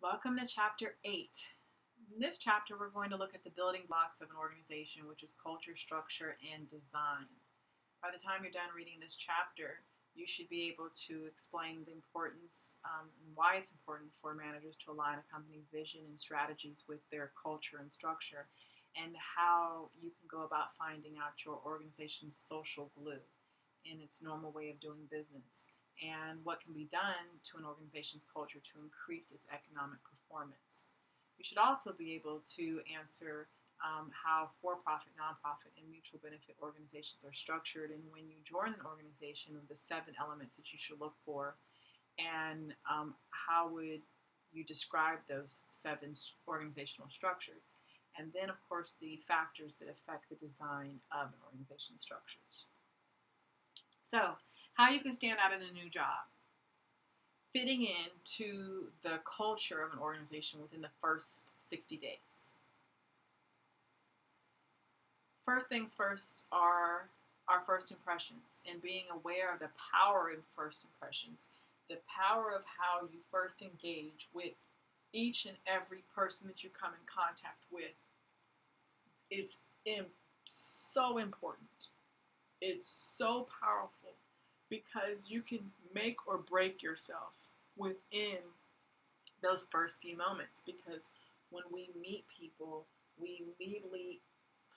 Welcome to Chapter 8. In this chapter, we're going to look at the building blocks of an organization, which is culture, structure, and design. By the time you're done reading this chapter, you should be able to explain the importance um, and why it's important for managers to align a company's vision and strategies with their culture and structure, and how you can go about finding out your organization's social glue in its normal way of doing business and what can be done to an organization's culture to increase its economic performance. You should also be able to answer um, how for profit, nonprofit, and mutual benefit organizations are structured, and when you join an organization, the seven elements that you should look for, and um, how would you describe those seven organizational structures. And then, of course, the factors that affect the design of an organization's structures. So, how you can stand out in a new job. Fitting in to the culture of an organization within the first 60 days. First things first are our first impressions and being aware of the power in first impressions, the power of how you first engage with each and every person that you come in contact with. It's so important. It's so powerful because you can make or break yourself within those first few moments. Because when we meet people, we immediately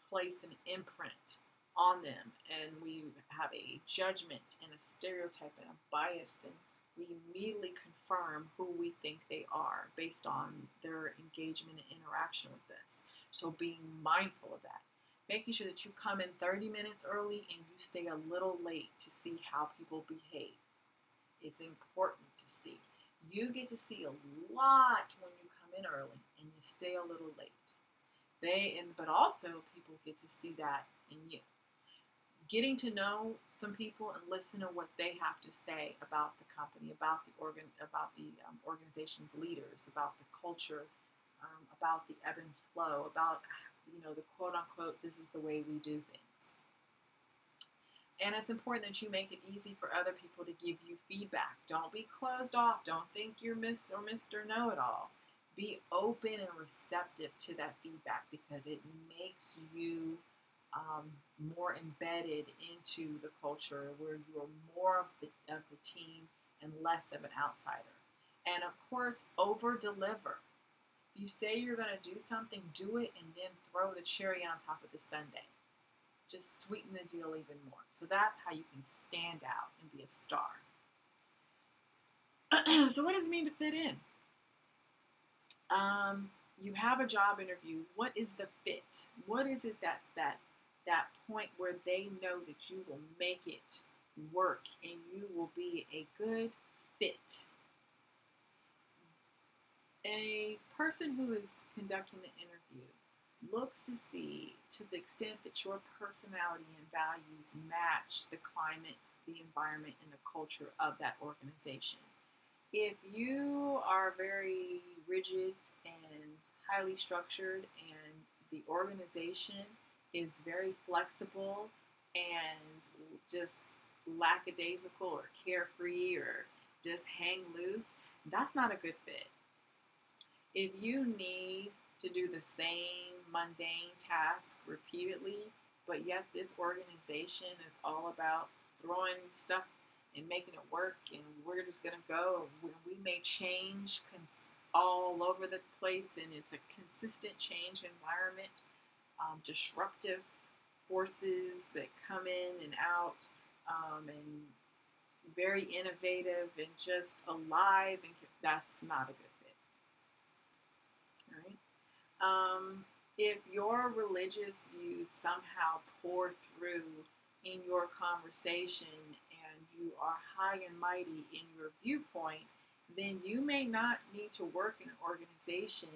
place an imprint on them and we have a judgment and a stereotype and a bias and we immediately confirm who we think they are based on their engagement and interaction with us. So being mindful of that making sure that you come in 30 minutes early and you stay a little late to see how people behave is important to see. You get to see a lot when you come in early and you stay a little late. They and but also people get to see that in you. Getting to know some people and listen to what they have to say about the company, about the organ, about the um, organization's leaders, about the culture, um, about the ebb and flow, about you know, the quote unquote, this is the way we do things. And it's important that you make it easy for other people to give you feedback. Don't be closed off. Don't think you're Miss or Mr. Know It All. Be open and receptive to that feedback because it makes you um, more embedded into the culture where you are more of the, of the team and less of an outsider. And of course, over deliver. You say you're going to do something, do it and then throw the cherry on top of the sundae. Just sweeten the deal even more. So that's how you can stand out and be a star. so, what does it mean to fit in? Um, you have a job interview. What is the fit? What is it that that that point where they know that you will make it work and you will be a good fit a person who is conducting the interview looks to see to the extent that your personality and values match the climate, the environment, and the culture of that organization. If you are very rigid and highly structured, and the organization is very flexible and just lackadaisical or carefree or just hang loose, that's not a good fit if you need to do the same mundane task repeatedly, but yet this organization is all about throwing stuff and making it work, and we're just going to go, we may change all over the place, and it's a consistent change environment, um, disruptive forces that come in and out, um, and very innovative and just alive, and that's not a good right? Um, if your religious views somehow pour through in your conversation and you are high and mighty in your viewpoint, then you may not need to work in an organization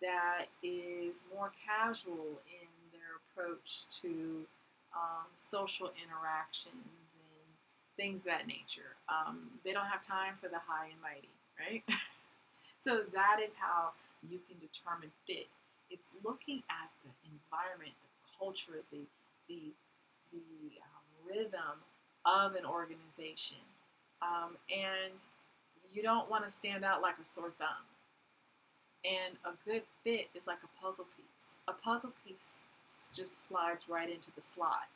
that is more casual in their approach to um, social interactions and things that nature. Um, they don't have time for the high and mighty, right? so that is how you can determine fit. It's looking at the environment, the culture, the the the um, rhythm of an organization, um, and you don't want to stand out like a sore thumb. And a good fit is like a puzzle piece. A puzzle piece just slides right into the slot,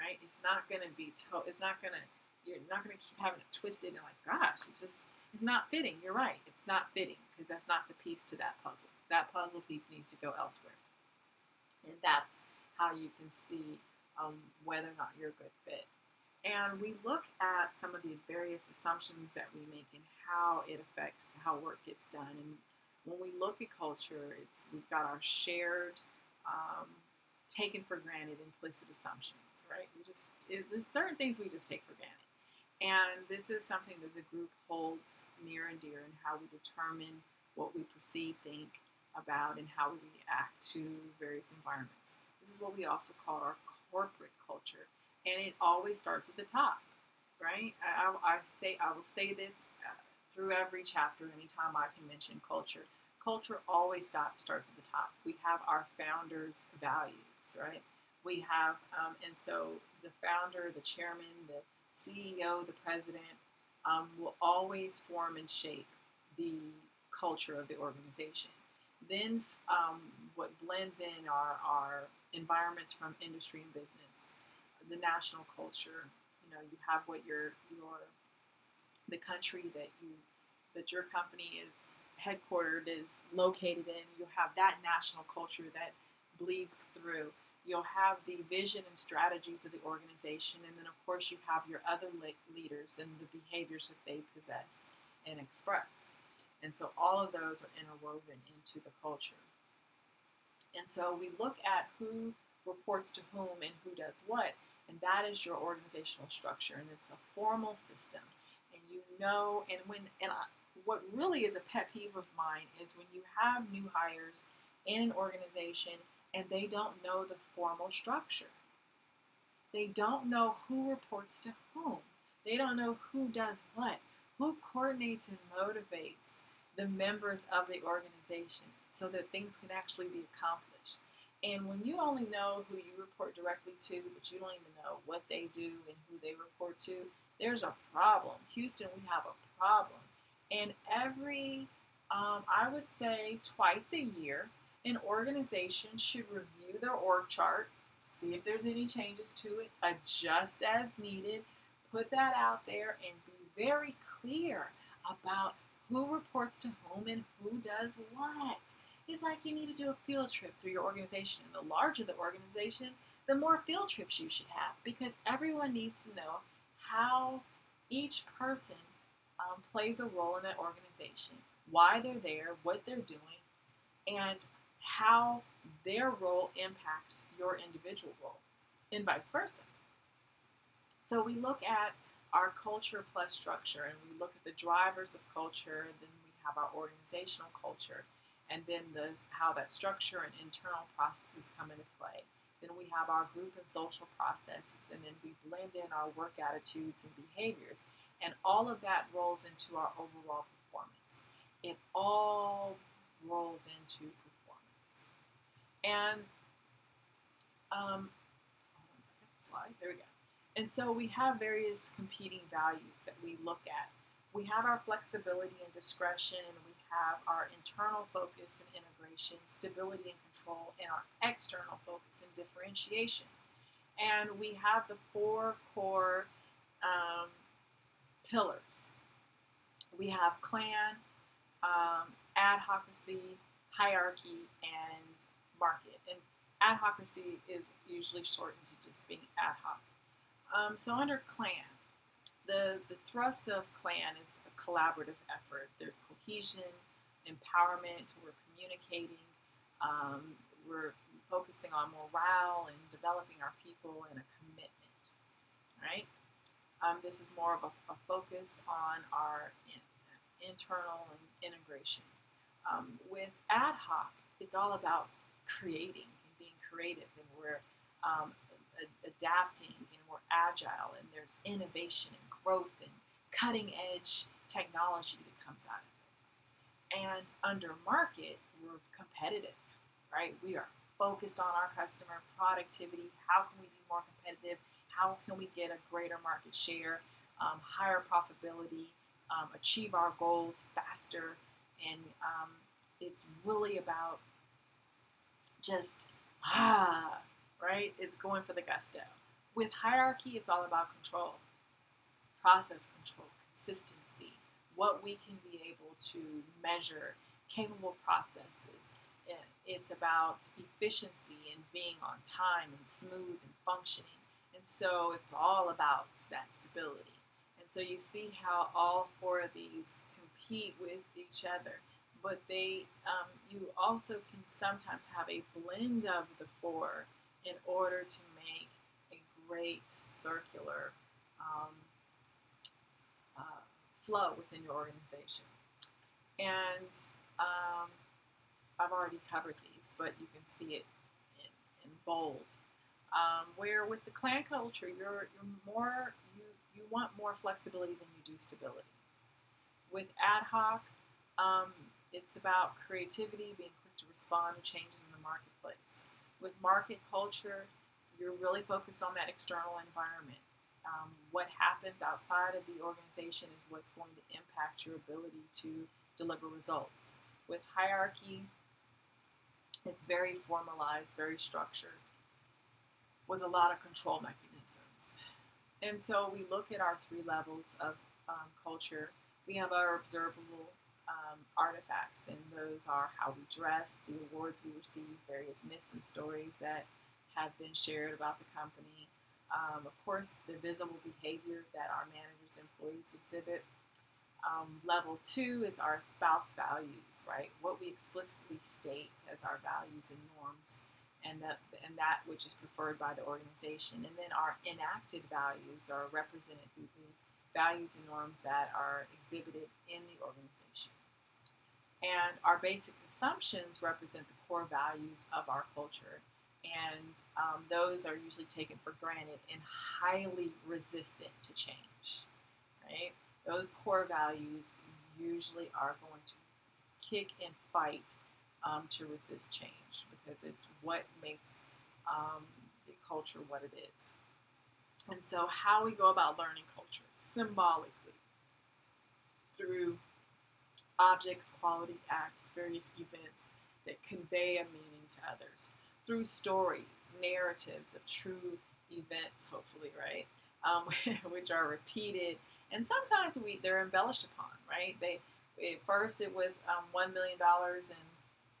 right? It's not going to be, to- it's not going to, you're not going to keep having it twisted and like, gosh, it just, it's not fitting. You're right. It's not fitting because that's not the piece to that puzzle. That puzzle piece needs to go elsewhere. And that's how you can see um, whether or not you're a good fit. And we look at some of the various assumptions that we make and how it affects how work gets done. And when we look at culture, it's we've got our shared, um, taken for granted implicit assumptions, right? We just it, there's certain things we just take for granted. And this is something that the group holds near and dear in how we determine what we perceive, think about, and how we react to various environments. This is what we also call our corporate culture, and it always starts at the top, right? I, I, say I will say this uh, through every chapter anytime I can mention culture. Culture always stop, starts at the top. We have our founders' values, right? We have, um, and so the founder, the chairman, the CEO, the president um, will always form and shape the culture of the organization. Then, um, what blends in are, are environments from industry and business, the national culture. You know, you have what your your the country that you that your company is headquartered is located in. You have that national culture that bleeds through. You'll have the vision and strategies of the organization, and then of course you have your other leaders and the behaviors that they possess and express. And so all of those are interwoven into the culture. And so we look at who reports to whom and who does what, and that is your organizational structure, and it's a formal system. And you know, and when and I, what really is a pet peeve of mine is when you have new hires in an organization and they don't know the formal structure. They don't know who reports to whom. They don't know who does what, who coordinates and motivates the members of the organization so that things can actually be accomplished. And when you only know who you report directly to, but you don't even know what they do and who they report to, there's a problem. Houston, we have a problem. And every, um, I would say twice a year, an organization should review their org chart, see if there's any changes to it, adjust as needed, put that out there, and be very clear about who reports to whom and who does what. It's like you need to do a field trip through your organization. And the larger the organization, the more field trips you should have because everyone needs to know how each person um, plays a role in that organization, why they're there, what they're doing, and how their role impacts your individual role, and vice versa. So we look at our culture plus structure, and we look at the drivers of culture, and then we have our organizational culture, and then the how that structure and internal processes come into play. Then we have our group and social processes, and then we blend in our work attitudes and behaviors, and all of that rolls into our overall performance. It all rolls into performance. And um, slide. There we go. And so we have various competing values that we look at. We have our flexibility and discretion, and we have our internal focus and integration, stability and control, and our external focus and differentiation. And we have the four core um, pillars. We have clan, um, adhocracy, hierarchy, and market. And adhocracy is usually shortened to just being ad hoc. Um, so under clan, the, the thrust of clan is a collaborative effort. There's cohesion, empowerment, we're communicating, um, we're focusing on morale and developing our people and a commitment, right? Um, this is more of a, a focus on our in, internal integration. Um, with ad hoc, it's all about creating and being creative, and we're um, adapting and we're agile and there's innovation and growth and cutting edge technology that comes out of it. And under market, we're competitive, right? We are focused on our customer productivity. How can we be more competitive? How can we get a greater market share, um, higher profitability, um, achieve our goals faster, and um, it's really about just ah, right? It's going for the gusto. With hierarchy, it's all about control, process control, consistency, what we can be able to measure, capable processes. It's about efficiency and being on time and smooth and functioning. And so it's all about that stability. And so you see how all four of these compete with each other but they um, you also can sometimes have a blend of the four in order to make a great circular um, uh, flow within your organization. And um, I've already covered these, but you can see it in, in bold. Um, where with the clan culture, you're, you're more you you want more flexibility than you do stability. With ad hoc, um, it's about creativity, being quick to respond to changes in the marketplace. With market culture, you're really focused on that external environment. Um, what happens outside of the organization is what's going to impact your ability to deliver results. With hierarchy, it's very formalized, very structured, with a lot of control mechanisms. And so we look at our three levels of um, culture. We have our observable um, artifacts, and those are how we dress, the awards we receive, various myths and stories that have been shared about the company. Um, of course, the visible behavior that our managers and employees exhibit. Um, level two is our espoused values, right? What we explicitly state as our values and norms, and that and that which is preferred by the organization. And then our enacted values are represented through the values and norms that are exhibited in the organization. And our basic assumptions represent the core values of our culture. And um, those are usually taken for granted and highly resistant to change, right? Those core values usually are going to kick and fight um, to resist change because it's what makes um, the culture what it is. And so, how we go about learning culture symbolically through objects, quality acts, various events that convey a meaning to others through stories, narratives of true events, hopefully, right? Um, which are repeated and sometimes we they're embellished upon, right? They at first it was um, one million dollars and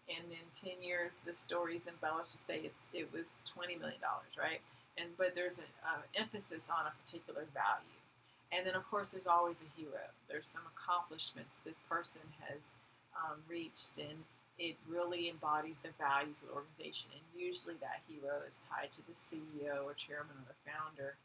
and in 10 years the story's embellished to say it's it was 20 million dollars right and but there's an emphasis on a particular value and then of course there's always a hero there's some accomplishments this person has um, reached and it really embodies the values of the organization and usually that hero is tied to the ceo or chairman or the founder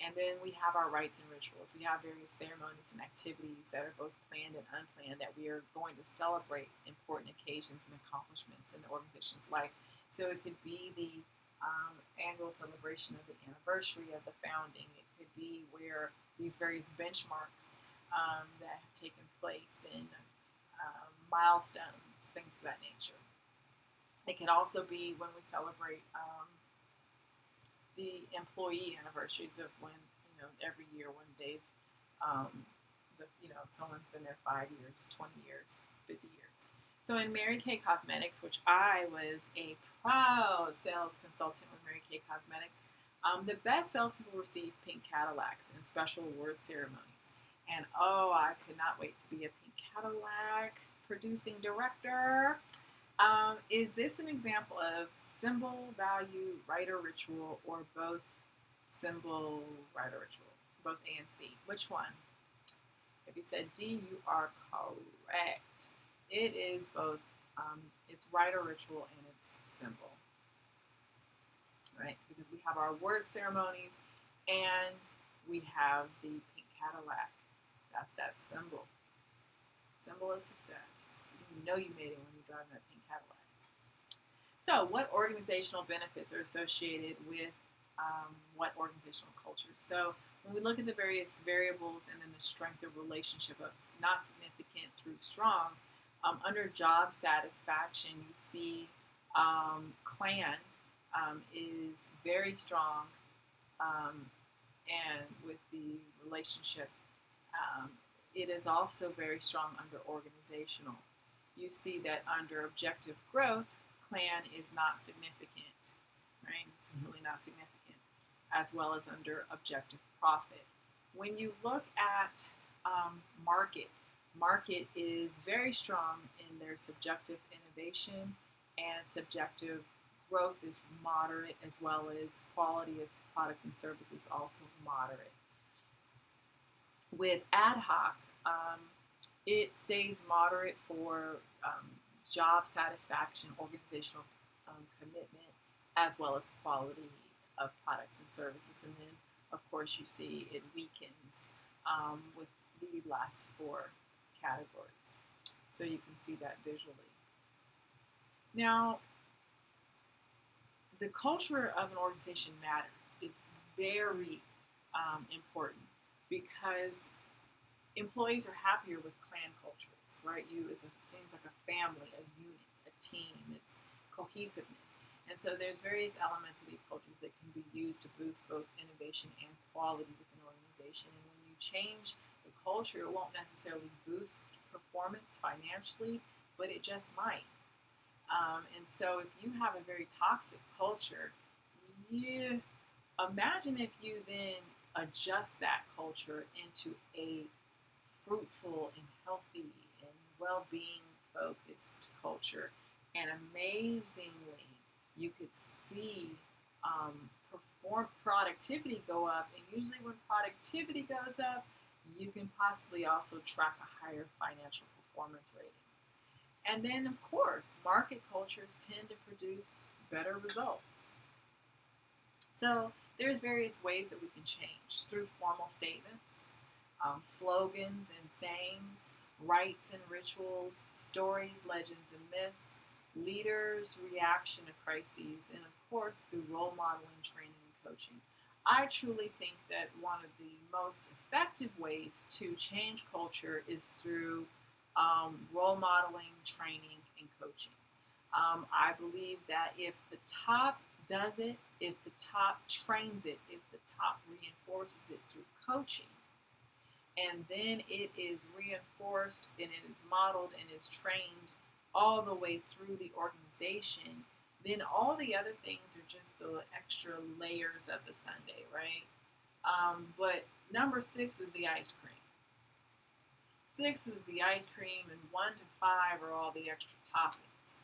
and then we have our rites and rituals. We have various ceremonies and activities that are both planned and unplanned that we are going to celebrate important occasions and accomplishments in the organization's life. So it could be the um, annual celebration of the anniversary of the founding. It could be where these various benchmarks um, that have taken place in um, milestones, things of that nature. It could also be when we celebrate um, the employee anniversaries of when you know every year when they've um, the, you know someone's been there five years, twenty years, fifty years. So in Mary Kay Cosmetics, which I was a proud sales consultant with Mary Kay Cosmetics, um, the best salespeople receive pink Cadillacs in special awards ceremonies. And oh, I could not wait to be a pink Cadillac producing director. Um, is this an example of symbol, value, rite or ritual, or both symbol, rite or ritual? Both A and C. Which one? If you said D, you are correct. It is both. Um, it's rite or ritual and it's symbol. Right? Because we have our word ceremonies and we have the pink Cadillac. That's that symbol. Symbol of success you know you made it when you're driving that pink Cadillac. So, what organizational benefits are associated with um, what organizational culture? So, when we look at the various variables and then the strength of relationship of not significant through strong, um, under job satisfaction, you see um, clan um, is very strong, um, and with the relationship, um, it is also very strong under organizational you see that under objective growth, clan is not significant, right? It's Mhm. really not significant, as well as under objective profit. When you look at um, market, market is very strong in their subjective innovation and subjective growth is moderate as well as quality of products and services also moderate. With ad hoc, um, it stays moderate for um, job satisfaction, organizational um, commitment, as well as quality of products and services. And then, of course, you see it weakens um, with the last four categories. So you can see that visually. Now, the culture of an organization matters. It's very um, important because employees are happier with clan cultures, right? You a seems like a family, a unit, a team. It's cohesiveness, and so there's various elements of these cultures that can be used to boost both innovation and quality within an organization. And when you change culture, it won't necessarily boost performance financially, but it just might. Um, and so, if you have a very toxic culture, you imagine if you then adjust that culture into a fruitful and healthy and well-being focused culture, and amazingly, you could see um, perform productivity go up. And usually, when productivity goes up, you can possibly also track a higher financial performance rating. And then, of course, market cultures tend to produce better results. So there's various ways that we can change through formal statements, um, slogans and sayings, rites and rituals, stories, legends, and myths, leaders' reaction to crises, and of course through role modeling, training, and coaching. I truly think that one of the most effective ways to change culture is through um, role modeling, training, and coaching. Um, I believe that if the top does it, if the top trains it, if the top reinforces it through coaching, and then it is reinforced and it is modeled and is trained all the way through the organization, then all the other things are just the extra layers of the sundae, right? Um, but number six is the ice cream. Six is the ice cream, and one to five are all the extra toppings.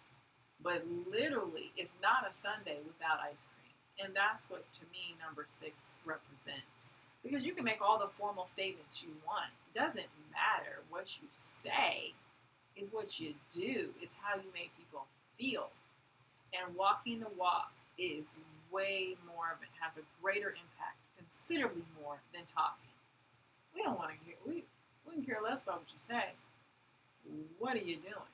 But literally, it's not a sundae without ice cream. And that's what, to me, number six represents. Because you can make all the formal statements you want. It doesn't matter what you say, is what you do, is how you make people feel. And walking the walk is way more of it, has a greater impact, considerably more than talking. We don't want to hear, we, we can care less about what you say. What are you doing?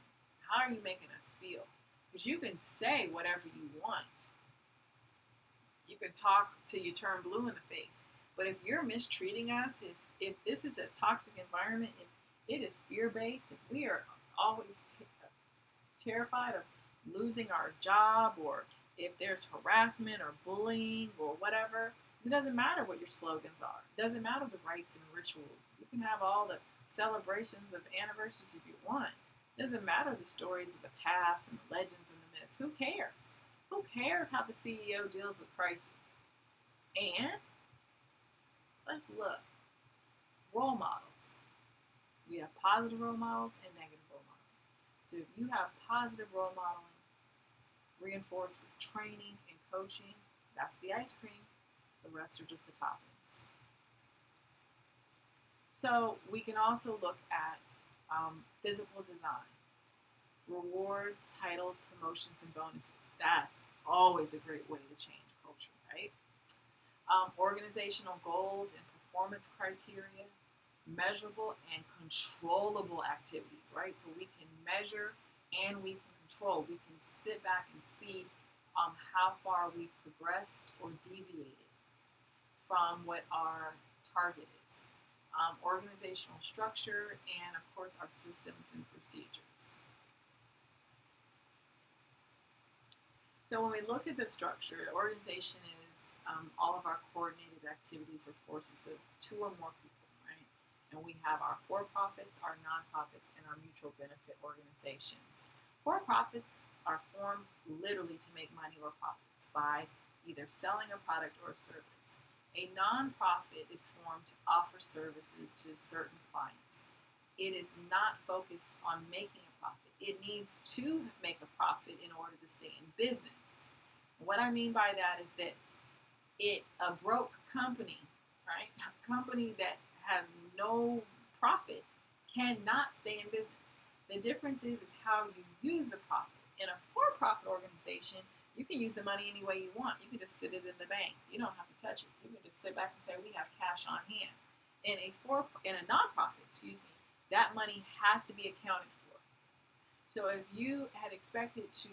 How are you making us feel? Because you can say whatever you want. You can talk till you turn blue in the face. But if you're mistreating us, if, if this is a toxic environment, if it is fear based, if we are always t- terrified of losing our job, or if there's harassment or bullying or whatever, it doesn't matter what your slogans are. It doesn't matter the rites and rituals. You can have all the celebrations of anniversaries if you want. It doesn't matter the stories of the past and the legends and the myths. Who cares? Who cares how the CEO deals with crisis? And let's look. Role models. We have positive role models and negative role models. So if you have positive role modeling reinforced with training and coaching, that's the ice cream. The rest are just the toppings. So we can also look at um, physical design, rewards, titles, promotions, and bonuses. That's always a great way to change culture, right? Um, organizational goals and performance criteria, measurable and controllable activities, right? So we can measure and we can control. We can sit back and see um, how far we've progressed or deviated from what our target is. Um, organizational structure, and of course, our systems and procedures. So, when we look at the structure, organization is um, all of our coordinated activities or forces of two or more people, right? And we have our for profits, our nonprofits, and our mutual benefit organizations. For profits are formed literally to make money or profits by either selling a product or a service. A nonprofit is formed to offer services to certain clients. It is not focused on making a profit. It needs to make a profit in order to stay in business. What I mean by that is this it a broke company, right? A company that has no profit cannot stay in business. The difference is is how you use the profit. In a for-profit organization, you can use the money any way you want. You can just sit it in the bank. You don't have to touch it. You can just sit back and say, "We have cash on hand." In a for in a nonprofit, excuse me, that money has to be accounted for. So if you had expected to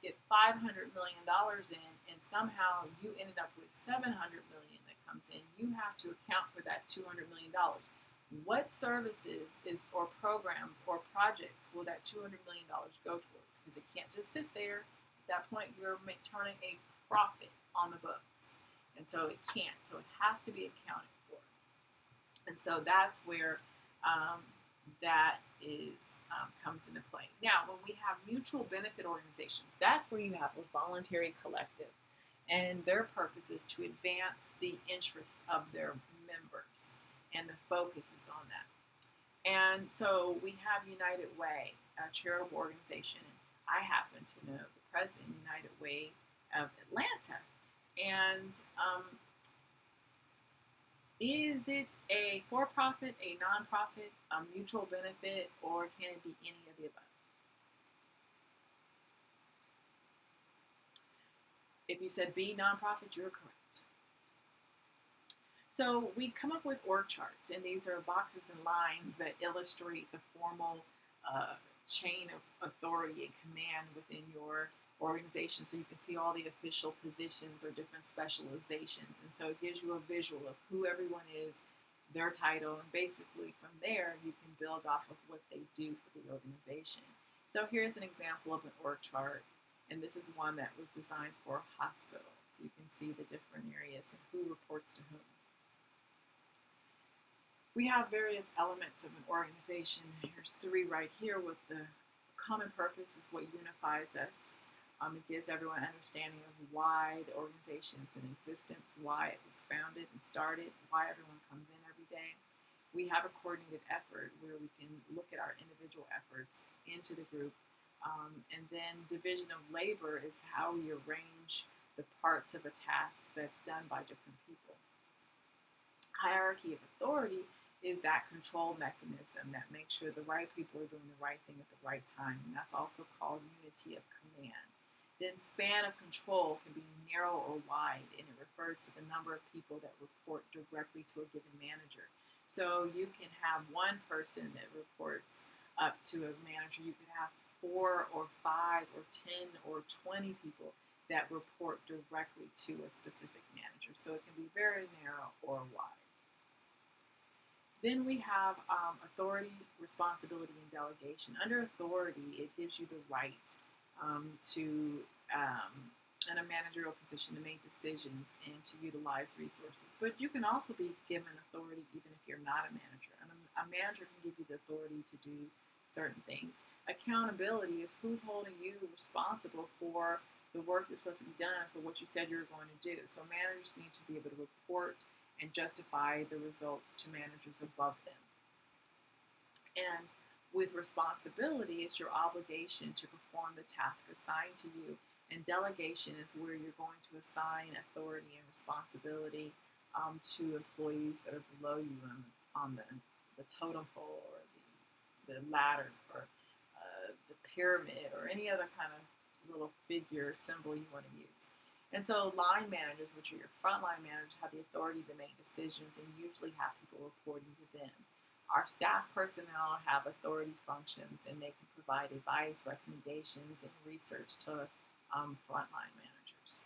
get $500 million in and somehow you ended up with 700 million that comes in, you have to account for that $200 million. What services is or programs or projects will that $200 million go towards? Because it can't just sit there. At that point, you're turning a profit on the books. And so it can't. So it has to be accounted for. And so that's where um, that is um, comes into play. Now, when we have mutual benefit organizations, that's where you have a voluntary collective, and their purpose is to advance the interest of their members, and the focus is on that. And so we have United Way, a charitable organization, and I happen to know the president of United Way of Atlanta, and um, is it a for profit, a nonprofit, a mutual benefit, or can it be any of the above? If you said B, nonprofit, you're correct. So we come up with org charts, and these are boxes and lines that illustrate the formal uh, chain of authority and command within your organization so you can see all the official positions or different specializations. And so it gives you a visual of who everyone is, their title, and basically from there you can build off of what they do for the organization. So here's an example of an org chart, and this is one that was designed for a hospital. So you can see the different areas and who reports to whom. We have various elements of an organization. Here's three right here with the common purpose is what unifies us. Um, it gives everyone an understanding of why the organization is in existence, why it was founded and started, why everyone comes in every day. We have a coordinated effort where we can look at our individual efforts into the group. Um, and then division of labor is how we arrange the parts of a task that's done by different people. Hierarchy of authority is that control mechanism that makes sure the right people are doing the right thing at the right time. And that's also called unity of command. Then span of control can be narrow or wide, and it refers to the number of people that report directly to a given manager. So you can have one person that reports up to a manager. You could have four or five or 10 or 20 people that report directly to a specific manager. So it can be very narrow or wide. Then we have um, authority, responsibility, and delegation. Under authority, it gives you the right um, to um, in a managerial position to make decisions and to utilize resources. But you can also be given authority even if you're not a manager. And a, a manager can give you the authority to do certain things. Accountability is who's holding you responsible for the work that's supposed to be done for what you said you were going to do. So managers need to be able to report and justify the results to managers above them. And with responsibility, it's your obligation to perform the task assigned to you. And delegation is where you're going to assign authority and responsibility um, to employees that are below you on, on the, the totem pole or the, the ladder or uh, the pyramid or any other kind of little figure symbol you want to use. And so line managers, which are your frontline managers, have the authority to make decisions and usually have people reporting to them. Our staff personnel have authority functions and they can provide advice, recommendations, and research to um, frontline managers.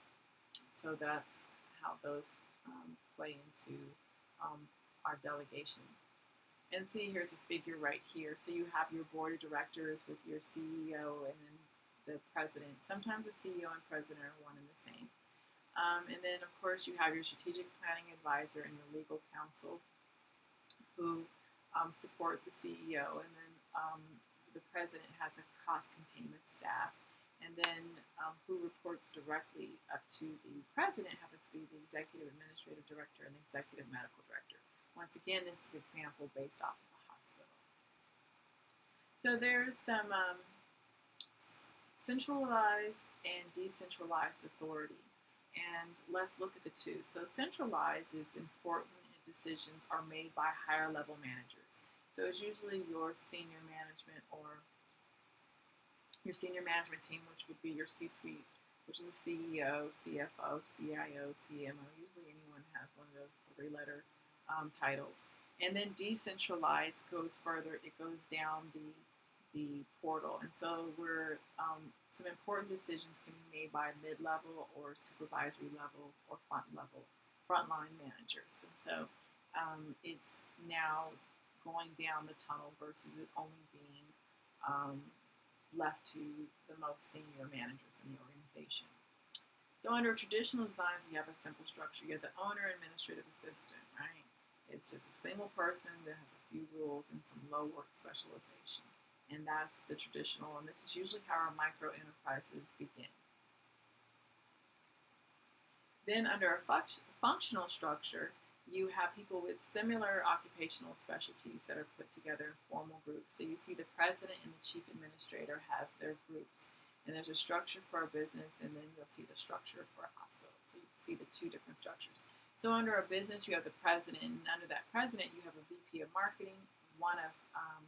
So that's how those um, play into um, our delegation. And see, here's a figure right here. So you have your board of directors with your CEO and then the president. Sometimes the CEO and president are one and the same. Um, and then, of course, you have your strategic planning advisor and your legal counsel who um, support the CEO, and then um, the president has a cost containment staff, and then um, who reports directly up to the president happens to be the executive administrative director and the executive medical director. Once again, this is an example based off of a hospital. So there's some um, centralized and decentralized authority. And let's look at the two. So centralized is important decisions are made by higher level managers. So it's usually your senior management or your senior management team, which would be your C-suite, which is the CEO, CFO, CIO, CMO. Usually anyone has one of those three-letter um, titles. And then decentralized goes further. It goes down the the portal. And so we're um, some important decisions can be made by mid-level or supervisory level or front level frontline managers. And so um, it's now going down the tunnel versus it only being um, left to the most senior managers in the organization. So under traditional designs, we have a simple structure. You have the owner administrative assistant, right? It's just a single person that has a few rules and some low work specialization and that's the traditional, and this is usually how our micro enterprises begin. Then under a functional structure, you have people with similar occupational specialties that are put together in formal groups. So you see the president and the chief administrator have their groups, and there's a structure for a business, and then you'll see the structure for a hospital. So you see the two different structures. So under a business, you have the president, and under that president, you have a VP of marketing, one of um,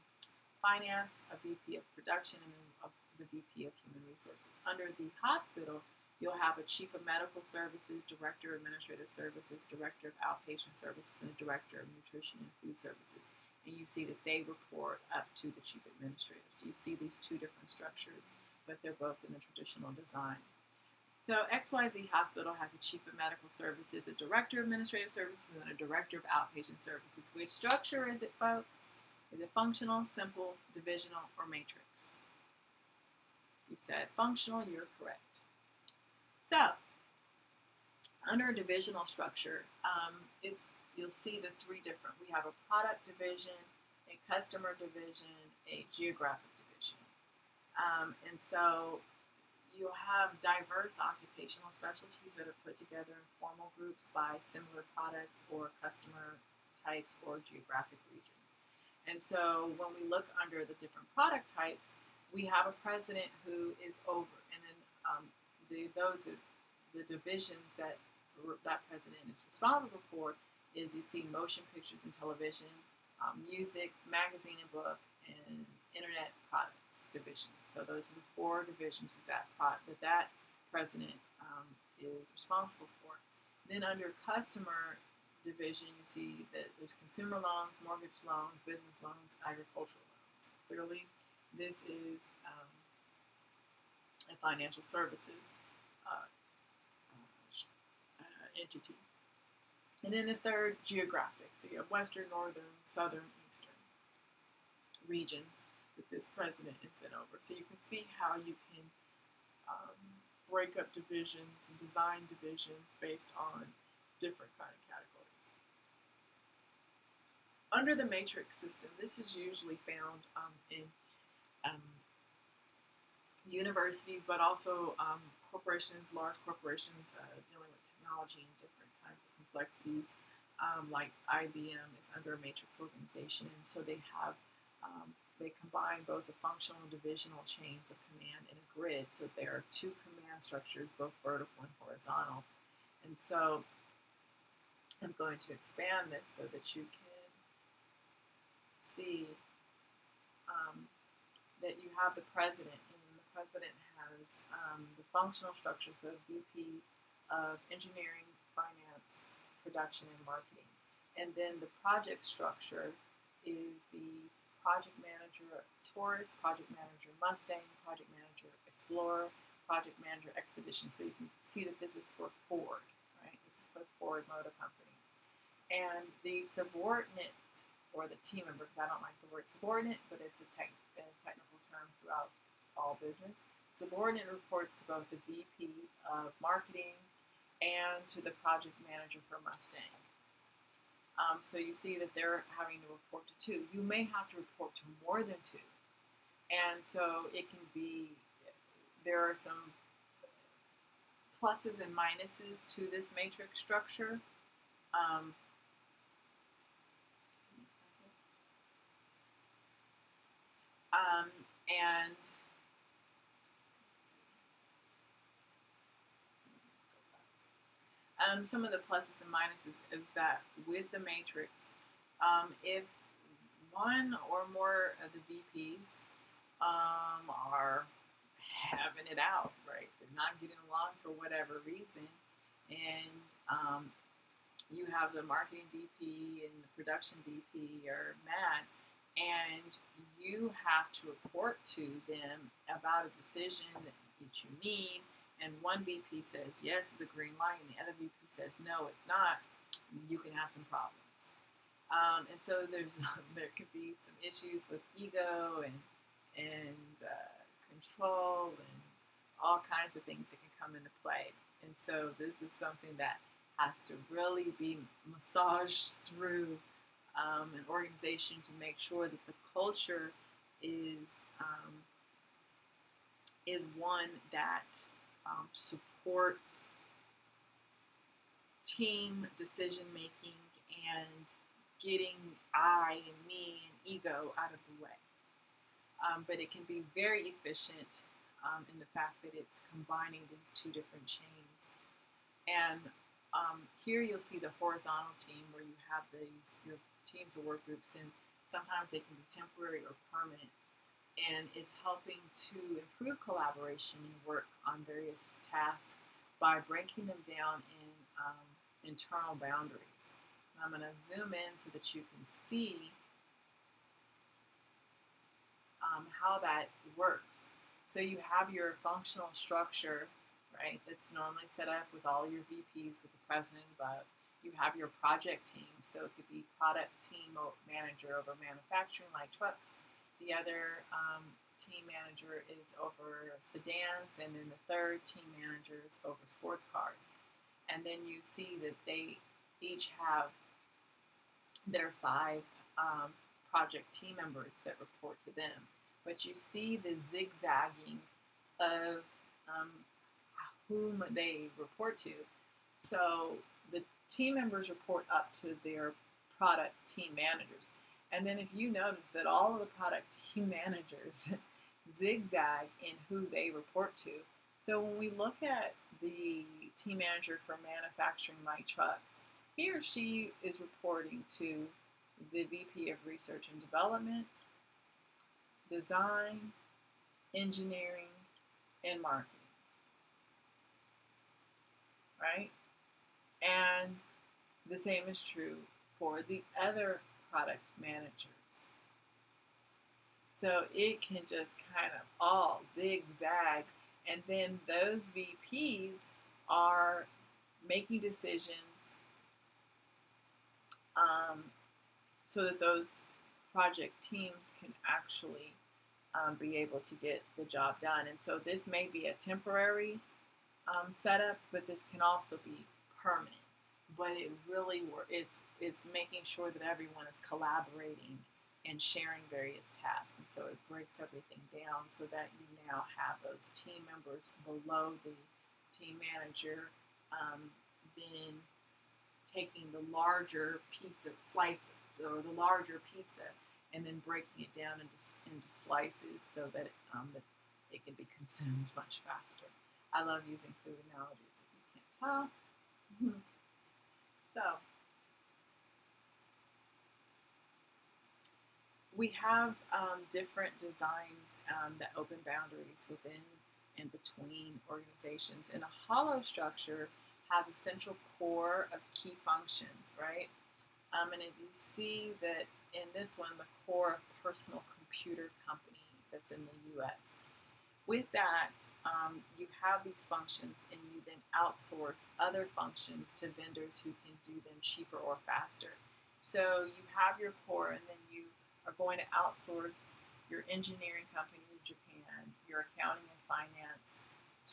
finance, a VP of production, and then of the VP of human resources. Under the hospital, you'll have a chief of medical services, director of administrative services, director of outpatient services, and a director of nutrition and food services. And you see that they report up to the chief administrator. So you see these two different structures, but they're both in the traditional design. So XYZ Hospital has a chief of medical services, a director of administrative services, and a director of outpatient services. Which structure is it, folks? Is it functional, simple, divisional, or matrix? You said functional, you're correct. So, under a divisional structure, um, is you'll see the three different. We have a product division, a customer division, a geographic division. Um, and so you'll have diverse occupational specialties that are put together in formal groups by similar products or customer types or geographic regions. And so when we look under the different product types, we have a president who is over, and then um, the those the divisions that that president is responsible for is you see motion pictures and television, um, music, magazine and book, and internet products divisions. So those are the four divisions that that that that president um, is responsible for. Then under customer division, you see that there's consumer loans, mortgage loans, business loans, agricultural loans. Clearly, this is um, a financial services uh, uh, entity. And then the third, geographic. So you have western, northern, southern, eastern regions that this president is then over. So you can see how you can um, break up divisions and design divisions based on different kind of. Under the matrix system, this is usually found um, in um, universities, but also um, corporations, large corporations uh, dealing with technology and different kinds of complexities. Um, like IBM is under a matrix organization, so they have um, they combine both the functional and divisional chains of command in a grid. So there are two command structures, both vertical and horizontal. And so I'm going to expand this so that you can see um, that you have the president, and the president has um, the functional structures of VP of engineering, finance, production, and marketing. And then the project structure is the project manager Taurus, project manager Mustang, project manager Explorer, project manager Expedition. So you can see that this is for Ford, right? This is for Ford Motor Company. And the subordinate or the team member, because I don't like the word subordinate, but it's a, tech, a technical term throughout all business. Subordinate reports to both the VP of marketing and to the project manager for Mustang. Um, so you see that they're having to report to two. You may have to report to more than two. And so it can be, there are some pluses and minuses to this matrix structure. Um, um, and um, some of the pluses and minuses is that with the matrix, um, if one or more of the VPs um, are having it out, right? They're not getting along for whatever reason, and um, you have the marketing VP and the production VP are mad, and you have to report to them about a decision that you need. And one VP says yes, it's a green light, and the other VP says no, it's not. You can have some problems. Um, and so there's there could be some issues with ego and and uh, control and all kinds of things that can come into play. And so this is something that has to really be massaged through um, an organization to make sure that the culture is um, is one that um, supports team decision making and getting I and me and ego out of the way um, but it can be very efficient um, in the fact that it's combining these two different chains. And um, here you'll see the horizontal team where you have these your teams or work groups, and sometimes they can be temporary or permanent, and it's helping to improve collaboration and work on various tasks by breaking them down in um, internal boundaries. I'm going to zoom in so that you can see um, how that works. So you have your functional structure, right, that's normally set up with all your VPs with the president above. You have your project team, so it could be product team manager over manufacturing like trucks. The other um, team manager is over sedans, and then the third team manager is over sports cars. And then you see that they each have their five um, project team members that report to them but you see the zigzagging of um, whom they report to. So the team members report up to their product team managers. And then if you notice that all of the product team managers zigzag in who they report to. So when we look at the team manager for manufacturing light trucks, he or she is reporting to the VP of Research and Development, design, engineering, and marketing. Right? And the same is true for the other product managers. So it can just kind of all zigzag. And then those VPs are making decisions um, so that those project teams can actually um, be able to get the job done. And so this may be a temporary um, setup, but this can also be permanent. But it really is it's making sure that everyone is collaborating and sharing various tasks. And so it breaks everything down so that you now have those team members below the team manager, um, then taking the larger piece of slice or the larger pizza and then breaking it down into, into slices so that um, that it can be consumed much faster. I love using food analogies if you can't tell. So, we have um, different designs um, that open boundaries within and between organizations. And a hollow structure has a central core of key functions, right? Um, and if you see that in this one, the core personal computer company that's in the US. With that, um, you have these functions and you then outsource other functions to vendors who can do them cheaper or faster. So you have your core and then you are going to outsource your engineering company in Japan, your accounting and finance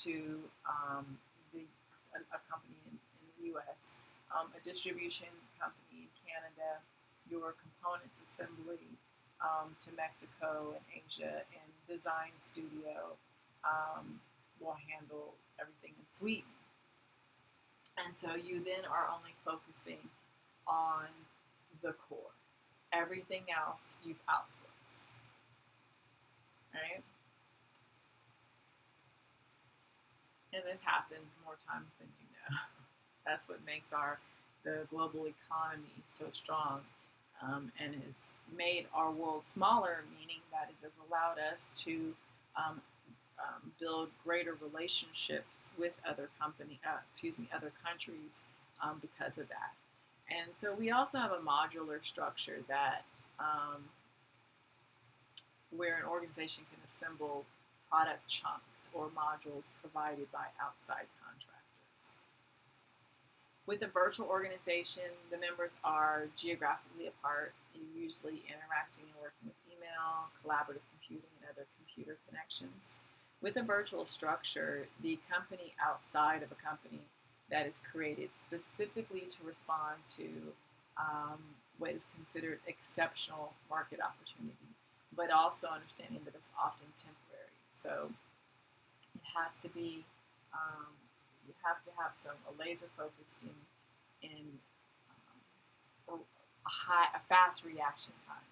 to um, the, a, a, company in, in the US, um, a distribution company in Canada, your components assembly um, to Mexico and Asia, and design studio um, will handle everything in Sweden. And so you then are only focusing on the core. Everything else you've outsourced. Right? And this happens more times than you know. That's what makes our the global economy so strong um, and has made our world smaller, meaning that it has allowed us to um, um, build greater relationships with other company, uh, excuse me, other countries um, because of that. And so we also have a modular structure that um, where an organization can assemble product chunks or modules provided by outside contractors. With a virtual organization, the members are geographically apart, usually interacting and working with email, collaborative computing, and other computer connections. With a virtual structure, the company outside of a company that is created specifically to respond to um, what is considered exceptional market opportunity, but also understanding that it's often temporary. So it has to be, um, you have to have some a laser focused in um, a high, a fast reaction time.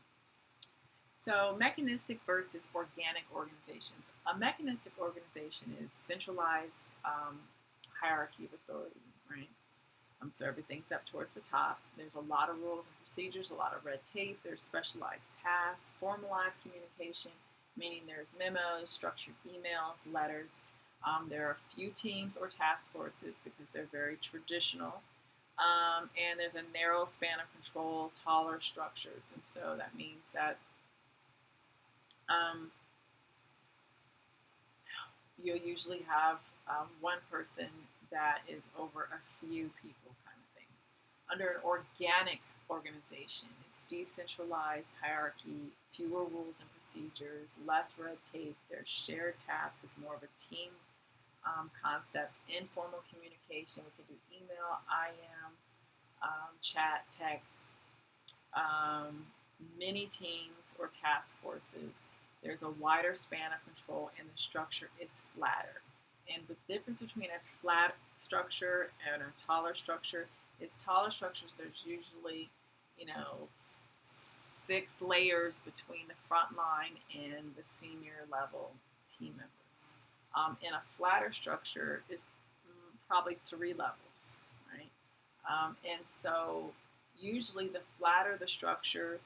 So mechanistic versus organic organizations. A mechanistic organization is centralized um, hierarchy of authority, right? Um, so everything's up towards the top. There's a lot of rules and procedures, a lot of red tape. There's specialized tasks, formalized communication, meaning there's memos, structured emails, letters. Um, there are few teams or task forces because they're very traditional. Um, and there's a narrow span of control, taller structures. And so that means that um, you'll usually have um, one person that is over a few people, kind of thing. Under an organic organization, it's decentralized hierarchy, fewer rules and procedures, less red tape. There's shared tasks. It's more of a team um, concept. Informal communication. We can do email, IM, um, chat, text. Um, many teams or task forces. There's a wider span of control, and the structure is flatter. And the difference between a flat structure and a taller structure is taller structures, there's usually, you know, six layers between the front line and the senior level team members. Um, in a flatter structure is probably three levels, right? Um, and so usually the flatter the structure,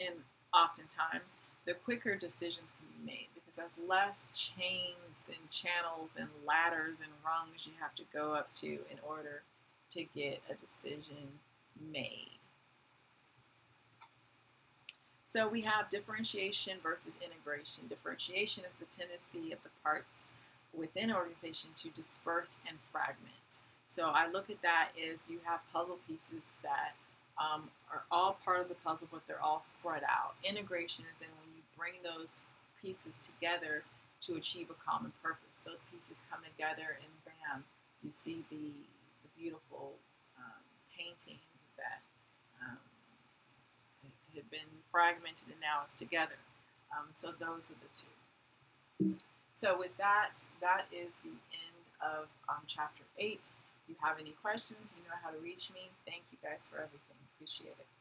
and oftentimes the quicker decisions can be made because there's less chains and channels and ladders and rungs you have to go up to in order to get a decision made. So we have differentiation versus integration. Differentiation is the tendency of the parts within an organization to disperse and fragment. So I look at that as you have puzzle pieces that um, are all part of the puzzle, but they're all spread out. Integration is in when you bring those pieces together to achieve a common purpose. Those pieces come together, and bam, you see the, the beautiful um, painting that um, had been fragmented and now is together. Um, so those are the two. So with that, that is the end of um, chapter 8. If you have any questions, you know how to reach me. Thank you guys for everything. Appreciate it.